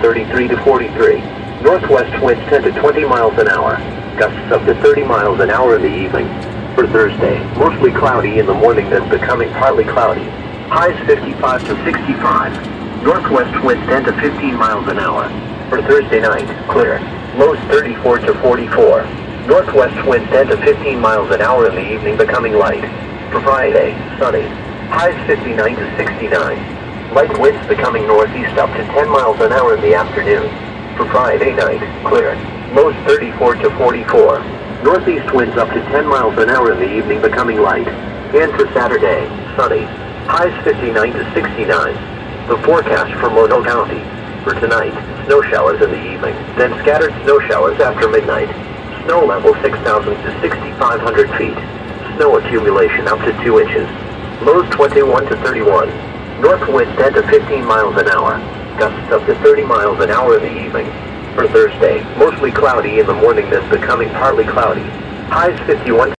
33 to 43. Northwest winds 10 to 20 miles an hour. Gusts up to 30 miles an hour in the evening. For Thursday, mostly cloudy in the morning then becoming partly cloudy. Highs 55 to 65. Northwest winds 10 to 15 miles an hour. For Thursday night, clear. Lows 34 to 44. Northwest winds 10 to 15 miles an hour in the evening becoming light. For Friday, sunny. Highs 59 to 69. Light winds becoming northeast up to 10 miles an hour in the afternoon. For Friday night, clear. Lows 34 to 44. Northeast winds up to 10 miles an hour in the evening becoming light. And for Saturday, sunny. Highs 59 to 69. The forecast for Mono County. For tonight, snow showers in the evening, then scattered snow showers after midnight. Snow level 6,000 to 6,500 feet. Snow accumulation up to 2 inches. Lows 21 to 31. North wind 10 to 15 miles an hour. Gusts up to 30 miles an hour in the evening. For Thursday, mostly cloudy in the morning then becoming partly cloudy. Highs 51